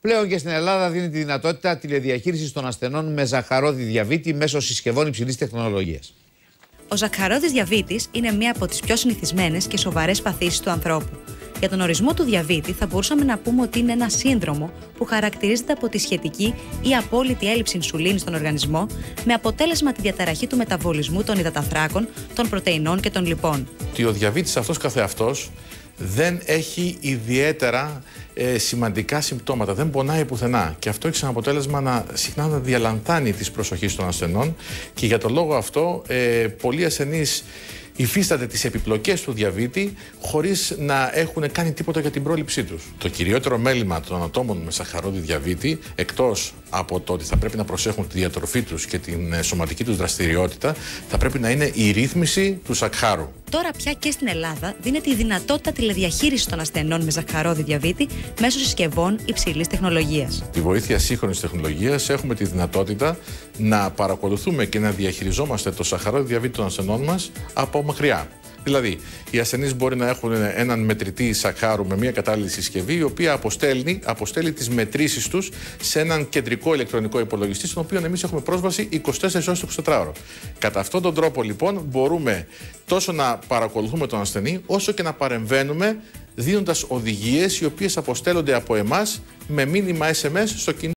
Πλέον και στην Ελλάδα δίνει τη δυνατότητα τηλεδιαχείρισης των ασθενών με ζαχαρόδι διαβήτη μέσω συσκευών υψηλής τεχνολογίας. Ο ζαχαρόδης διαβήτης είναι μία από τις πιο συνηθισμένες και σοβαρές παθήσεις του ανθρώπου. Για τον ορισμό του διαβήτη θα μπορούσαμε να πούμε ότι είναι ένα σύνδρομο που χαρακτηρίζεται από τη σχετική ή απόλυτη έλλειψη ινσουλίνης στον οργανισμό με αποτέλεσμα τη διαταραχή του μεταβολισμού των υδαταθράκων, των πρωτεϊνών και των λιπών. Ο διαβήτης αυτός καθεαυτός δεν έχει ιδιαίτερα ε, σημαντικά συμπτώματα, δεν πονάει πουθενά. Και αυτό έχει σαν αποτέλεσμα να συχνά να διαλανθάνει τις προσοχής των ασθενών και για τον λόγο αυτό ε, πολλοί ασθενείς υφίσταται τις επιπλοκές του διαβήτη χωρίς να έχουν κάνει τίποτα για την πρόληψή τους. Το κυριότερο μέλημα των ατόμων με σαχαρώδη διαβήτη, εκτός από το ότι θα πρέπει να προσέχουν τη διατροφή τους και την ε, σωματική τους δραστηριότητα, θα πρέπει να είναι η ρύθμιση του σακχάρου. Τώρα πια και στην Ελλάδα δίνεται η δυνατότητα τηλεδιαχείρισης των ασθενών με ζαχαρόδι διαβήτη μέσω συσκευών υψηλής τεχνολογίας. Τη βοήθεια σύγχρονης τεχνολογίας έχουμε τη δυνατότητα να παρακολουθούμε και να διαχειριζόμαστε το σαχαρόδι διαβήτη των ασθενών μας από μακριά. Δηλαδή, οι ασθενείς μπορεί να έχουν έναν μετρητή σακάρου με μια κατάλληλη συσκευή, η οποία αποστέλνει, αποστέλει τις μετρήσεις τους σε έναν κεντρικό ηλεκτρονικό υπολογιστή, στον οποίο εμείς έχουμε πρόσβαση 24 ώρες το 24 ώρο. Κατά αυτόν τον τρόπο, λοιπόν, μπορούμε τόσο να παρακολουθούμε τον ασθενή, όσο και να παρεμβαίνουμε δίνοντας οδηγίες οι οποίες αποστέλλονται από εμάς με μήνυμα SMS στο κινητό.